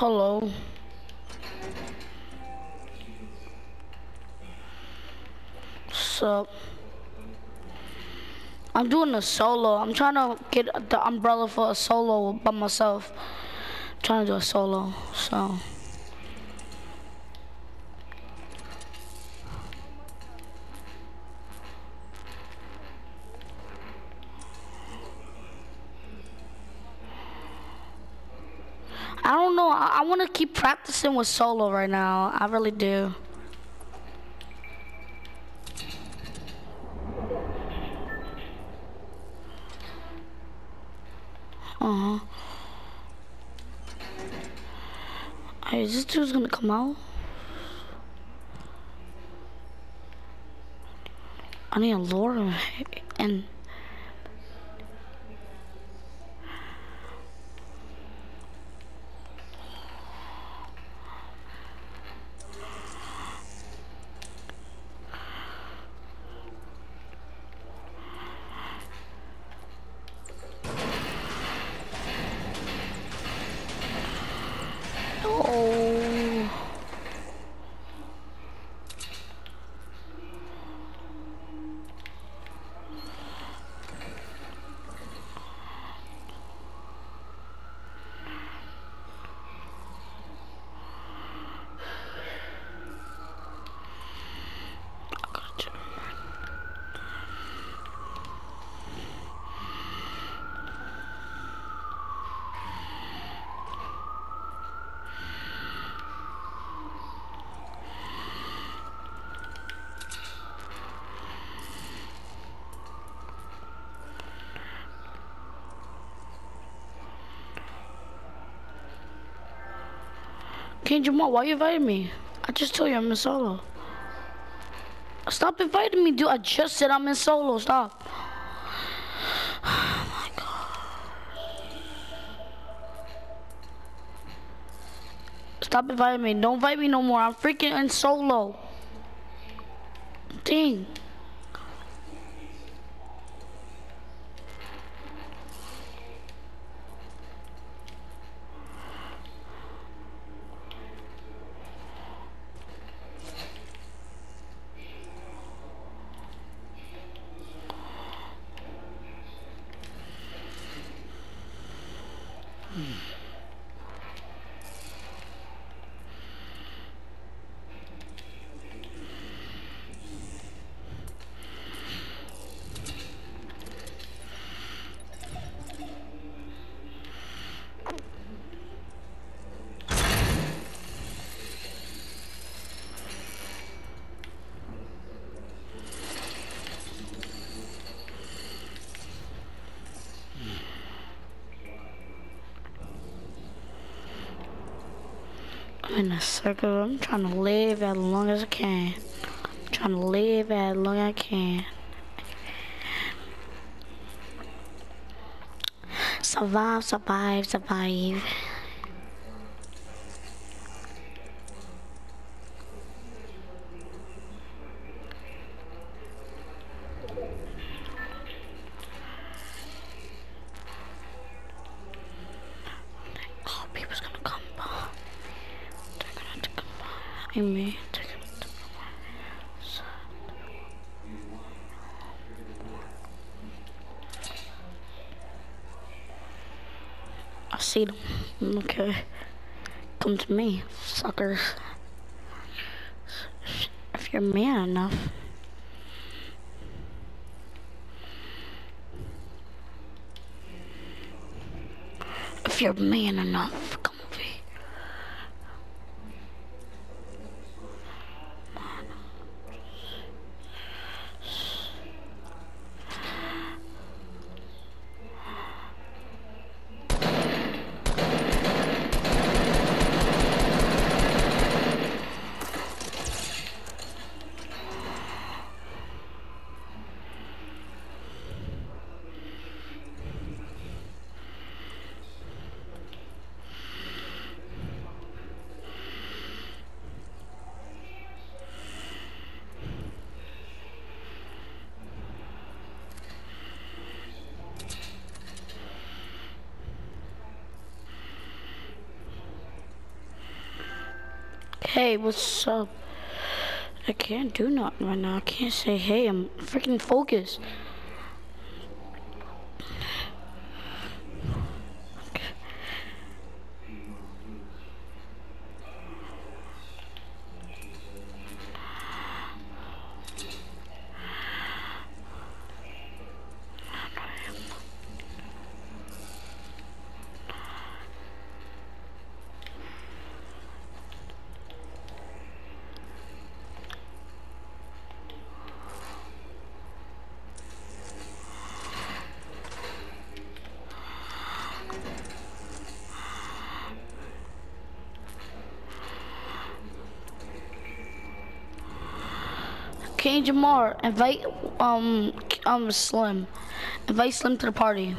Hello. What's up? I'm doing a solo. I'm trying to get the umbrella for a solo by myself. I'm trying to do a solo, so. I don't know. I, I want to keep practicing with solo right now. I really do. Uh huh. Hey, is this dude's gonna come out? I need a lure and. Oh. Gotcha. King Jamal, why you inviting me? I just told you I'm in solo. Stop inviting me, dude. I just said I'm in solo. Stop. Oh my god. Stop inviting me. Don't invite me no more. I'm freaking in solo. Dang. In a circle. I'm trying to live as long as I can. I'm trying to live as long as I can. Survive, survive, survive. Oh, people's gonna come by. They're gonna have to come to I see them. Okay. Come to me, suckers. If you're man enough. If you're man enough, Hey, what's up? I can't do nothing right now. I can't say hey. I'm freaking focused. King Jamar, invite um um Slim. Invite Slim to the party.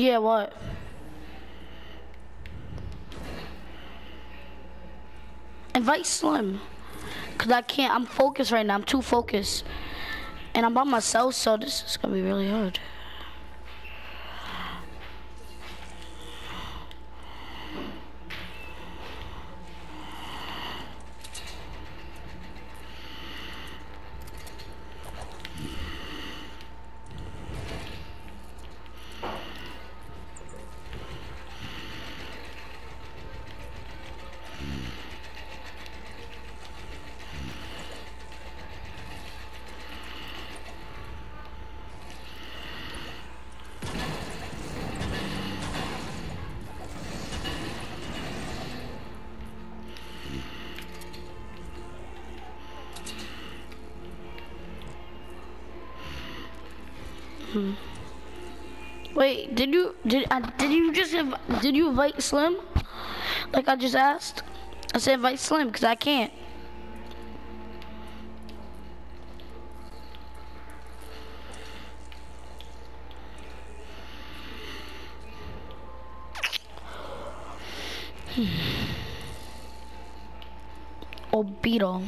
Yeah, what? Invite Slim. Cause I can't, I'm focused right now. I'm too focused. And I'm by myself, so this is gonna be really hard. Wait, did you did uh, did you just inv did you invite Slim? Like I just asked. I said invite Slim because I can't. Oh, Beetle.